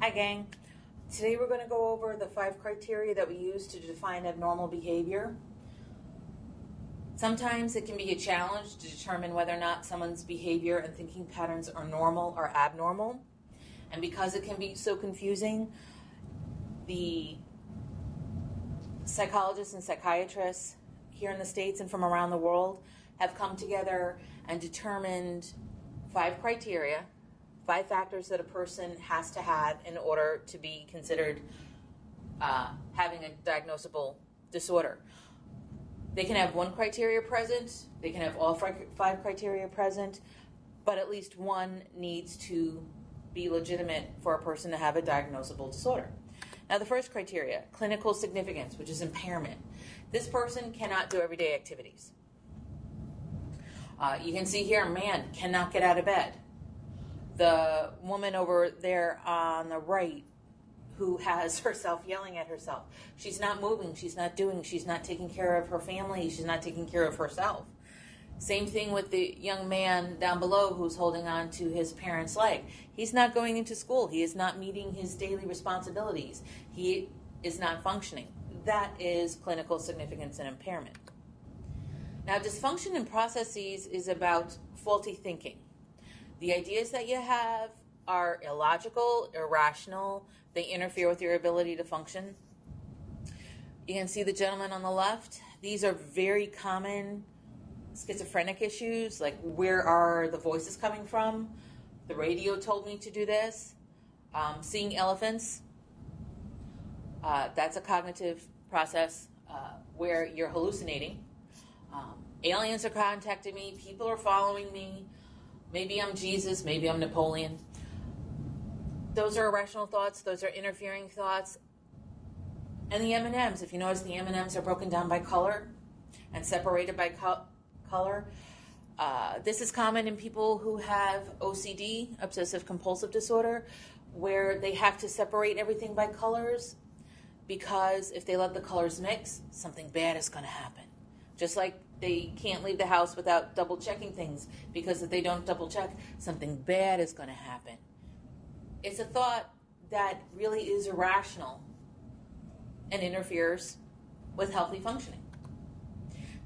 Hi, gang. Today we're going to go over the five criteria that we use to define abnormal behavior. Sometimes it can be a challenge to determine whether or not someone's behavior and thinking patterns are normal or abnormal. And because it can be so confusing, the psychologists and psychiatrists here in the States and from around the world have come together and determined five criteria, five factors that a person has to have in order to be considered uh, having a diagnosable disorder. They can have one criteria present, they can have all five criteria present, but at least one needs to be legitimate for a person to have a diagnosable disorder. Now, the first criteria clinical significance, which is impairment. This person cannot do everyday activities. Uh, you can see here, a man cannot get out of bed. The woman over there on the right who has herself yelling at herself. She's not moving, she's not doing, she's not taking care of her family, she's not taking care of herself. Same thing with the young man down below who's holding on to his parent's leg. He's not going into school. He is not meeting his daily responsibilities. He is not functioning. That is clinical significance and impairment. Now, dysfunction in processes is about faulty thinking. The ideas that you have are illogical, irrational, they interfere with your ability to function. You can see the gentleman on the left. These are very common schizophrenic issues, like where are the voices coming from? The radio told me to do this. Um, seeing elephants, uh, that's a cognitive process uh, where you're hallucinating. Um, aliens are contacting me. People are following me. Maybe I'm Jesus. Maybe I'm Napoleon. Those are irrational thoughts. Those are interfering thoughts. And the M&Ms, if you notice, the M&Ms are broken down by color and separated by co- color. Uh, this is common in people who have OCD, obsessive compulsive disorder, where they have to separate everything by colors because if they let the colors mix, something bad is going to happen. Just like they can't leave the house without double checking things because if they don't double check, something bad is going to happen. It's a thought that really is irrational and interferes with healthy functioning.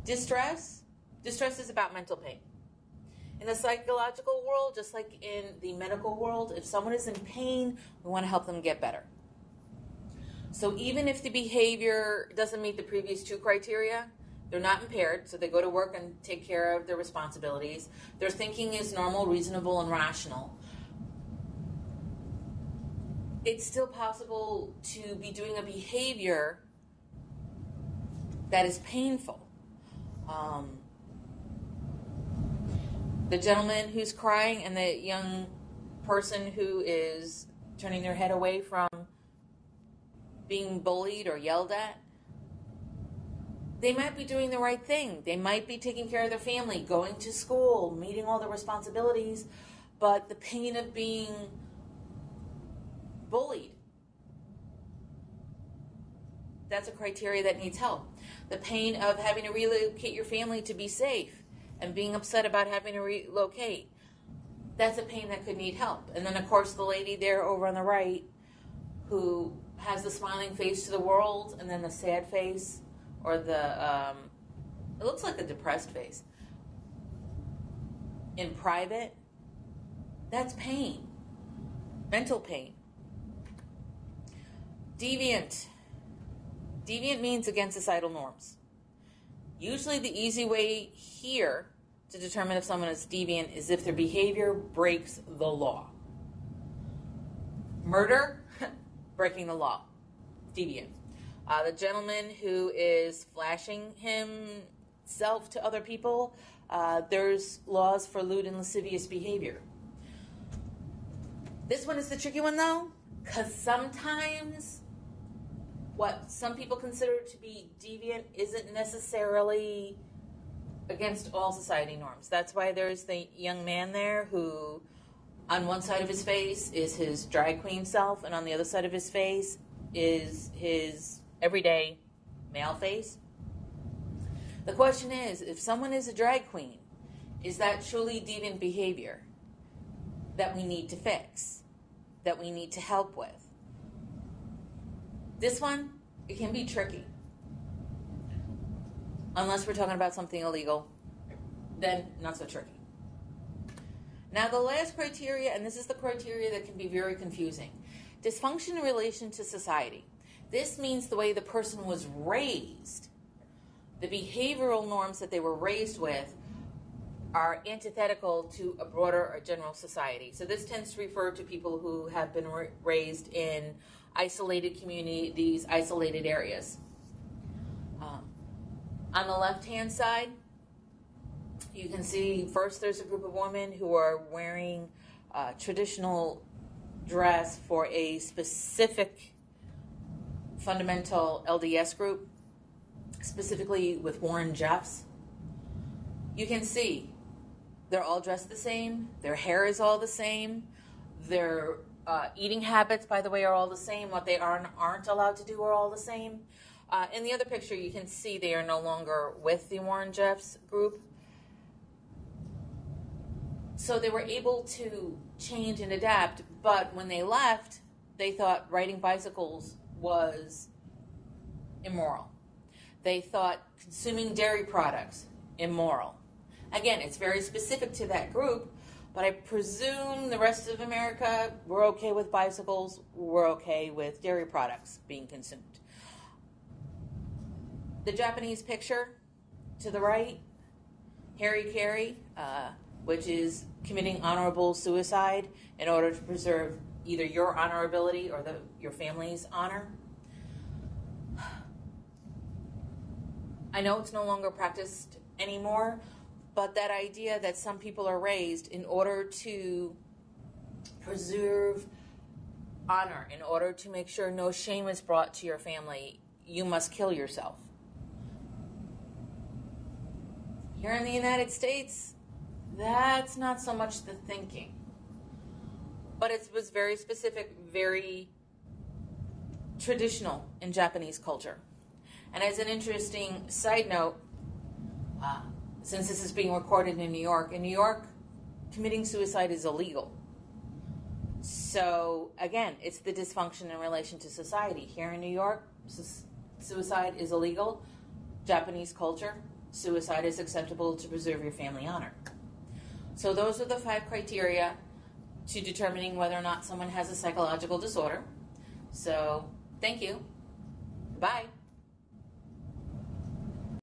Distress, distress is about mental pain. In the psychological world, just like in the medical world, if someone is in pain, we want to help them get better. So even if the behavior doesn't meet the previous two criteria, they're not impaired, so they go to work and take care of their responsibilities. Their thinking is normal, reasonable, and rational. It's still possible to be doing a behavior that is painful. Um, the gentleman who's crying and the young person who is turning their head away from being bullied or yelled at they might be doing the right thing. They might be taking care of their family, going to school, meeting all the responsibilities, but the pain of being bullied that's a criteria that needs help. The pain of having to relocate your family to be safe and being upset about having to relocate. That's a pain that could need help. And then, of course, the lady there over on the right who has the smiling face to the world and then the sad face or the um, it looks like a depressed face. In private that's pain. Mental pain. Deviant. Deviant means against societal norms. Usually the easy way here to determine if someone is deviant is if their behavior breaks the law. Murder breaking the law. Deviant uh, the gentleman who is flashing himself to other people, uh, there's laws for lewd and lascivious behavior. This one is the tricky one though, because sometimes what some people consider to be deviant isn't necessarily against all society norms. That's why there's the young man there who, on one side of his face, is his drag queen self, and on the other side of his face is his everyday male face. The question is if someone is a drag queen, is that truly deviant behavior that we need to fix? that we need to help with. This one, it can be tricky. Unless we're talking about something illegal, then not so tricky. Now, the last criteria, and this is the criteria that can be very confusing dysfunction in relation to society. This means the way the person was raised, the behavioral norms that they were raised with are antithetical to a broader or general society. So, this tends to refer to people who have been raised in isolated communities, these isolated areas. Um, on the left hand side, you can see first there's a group of women who are wearing uh, traditional dress for a specific fundamental LDS group, specifically with Warren Jeffs. You can see they're all dressed the same, their hair is all the same, their uh, eating habits, by the way, are all the same. What they aren't, aren't allowed to do are all the same. Uh, in the other picture, you can see they are no longer with the Warren Jeffs group. So they were able to change and adapt, but when they left, they thought riding bicycles was immoral. They thought consuming dairy products immoral. Again, it's very specific to that group, but I presume the rest of America, we're okay with bicycles, we're okay with dairy products being consumed. The Japanese picture to the right, Harikari, uh, which is committing honorable suicide in order to preserve either your honorability or the, your family's honor. I know it's no longer practiced anymore, but that idea that some people are raised in order to preserve honor, in order to make sure no shame is brought to your family, you must kill yourself. Here in the United States, that's not so much the thinking. But it was very specific, very traditional in Japanese culture. And as an interesting side note, uh, since this is being recorded in New York, in New York, committing suicide is illegal. So, again, it's the dysfunction in relation to society. Here in New York, suicide is illegal. Japanese culture, suicide is acceptable to preserve your family honor. So those are the five criteria to determining whether or not someone has a psychological disorder. So thank you. Bye.